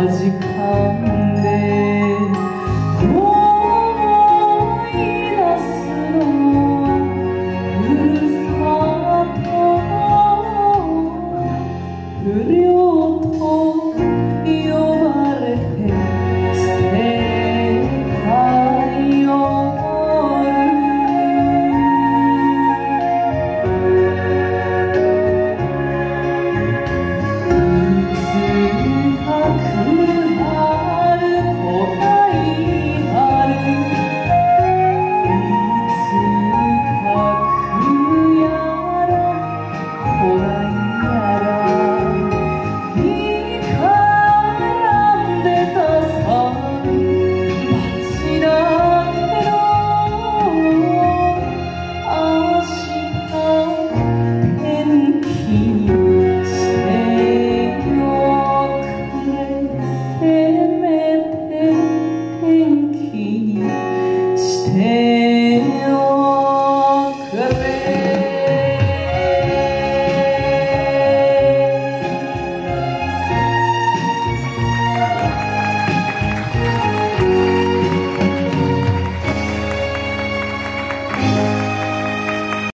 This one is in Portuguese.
mágica. Take